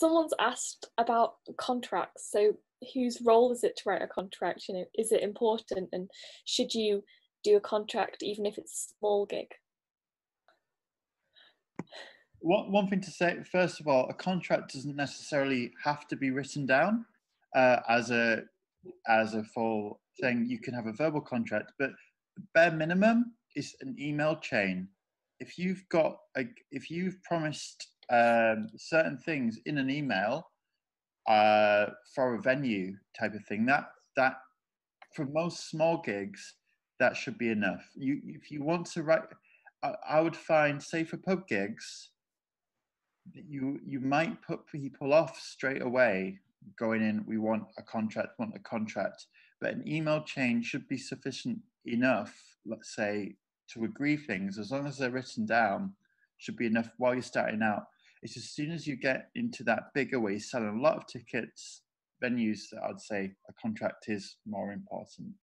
someone's asked about contracts. So whose role is it to write a contract? You know, is it important, and should you do a contract even if it's a small gig? One, one thing to say, first of all, a contract doesn't necessarily have to be written down uh, as a as a full thing. You can have a verbal contract, but bare minimum is an email chain. If you've got a, if you've promised um, certain things in an email uh, for a venue type of thing, that that for most small gigs, that should be enough. You if you want to write, I, I would find say for pub gigs, you you might put people off straight away going in we want a contract want a contract. But an email chain should be sufficient enough let's say to agree things. As long as they're written down should be enough while you're starting out it's as soon as you get into that bigger way selling a lot of tickets venues that i'd say a contract is more important